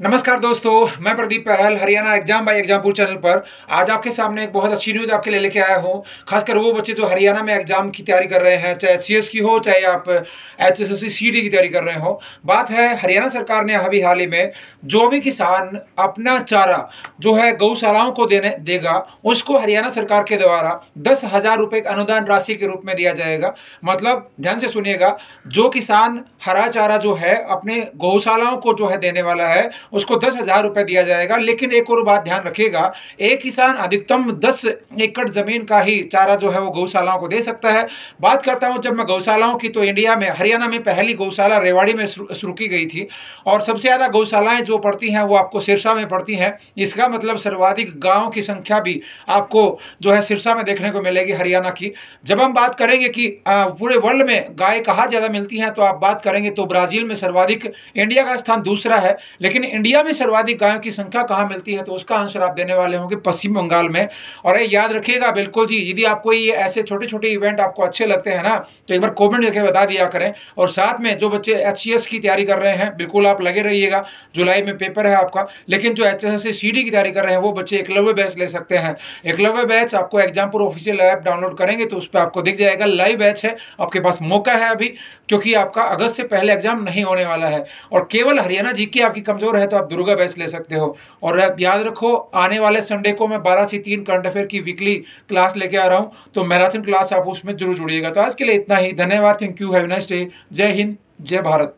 नमस्कार दोस्तों, मैं Pradeep Pahal, Haryana exam by Exampur channel पर। आज आपके सामने एक बहुत अच्छी न्यूज़ आपके लिए लेके आया हूँ। खासकर वो बच्चे जो हरियाणा में एग्ज़ाम की तैयारी कर रहे हैं, चाहे एच की हो, चाहे आप एच एस सी की तैयारी कर रहे हो। बात है, हरियाणा सरकार ने अभी हाल ही में जो भी किसान अपना चारा जो है गौशालाओं को देने, देगा, उसको हरियाणा सरकार के द्वारा दस हज़ार रुपये अनुदान राशि के रूप में दिया जाएगा। मतलब ध्यान से सुनिएगा, जो किसान हरा चारा जो है, अपने गौशालाओं को जो है देने वाला है, उसको दस हज़ार रुपये दिया जाएगा। लेकिन एक और बात ध्यान रखिएगा, एक किसान अधिकतम दस एकड़ ज़मीन का ही चारा जो है वो गौशालाओं को दे सकता है। बात करता हूँ, जब मैं गौशालाओं की तो इंडिया में, हरियाणा में पहली गौशाला रेवाड़ी में शुरू की गई थी। और सबसे ज़्यादा गौशालाएँ जो पड़ती हैं, वो आपको सिरसा में पड़ती हैं। इसका मतलब सर्वाधिक गाँव की संख्या भी आपको जो है सिरसा में देखने को मिलेगी, हरियाणा की। जब हम बात करेंगे कि पूरे वर्ल्ड में गाय कहाँ ज़्यादा मिलती हैं तो आप बात करेंगे तो ब्राज़ील में सर्वाधिक, इंडिया का स्थान दूसरा है। लेकिन इंडिया में सर्वाधिक गायों की संख्या कहाँ मिलती है? तो उसका आंसर आप देने वाले होंगे पश्चिम बंगाल में। और ये याद रखिएगा, बिल्कुल जी, यदि आपको ये ऐसे छोटे छोटे इवेंट आपको अच्छे लगते हैं ना तो एक बार कॉमेंट करके बता दिया करें। और साथ में जो बच्चे एच की तैयारी कर रहे हैं, बिल्कुल आप लगे रहिएगा, जुलाई में पेपर है आपका। लेकिन जो एच एस की तैयारी कर रहे हैं, वो बच्चे एकलव्य बैच ले सकते हैं। एकलव्य बैच आपको एग्जामपुर ऑफिशियल ऐप डाउनलोड करेंगे तो उस पर आपको दिख जाएगा। लाइव बैच है, आपके पास मौका है अभी, क्योंकि आपका अगस्त से पहले एग्ज़ाम नहीं होने वाला है। और केवल हरियाणा जी की आपकी कमज़ोर है तो आप दुर्गा बैच ले सकते हो। और याद रखो, आने वाले संडे को मैं बारह से तीन करंट अफेयर की वीकली क्लास लेके आ रहा हूँ। तो मैराथन क्लास आप उसमें ज़रूर जुड़िएगा। तो आज के लिए इतना ही। धन्यवाद। Thank you have nice day जय हिंद, जय भारत।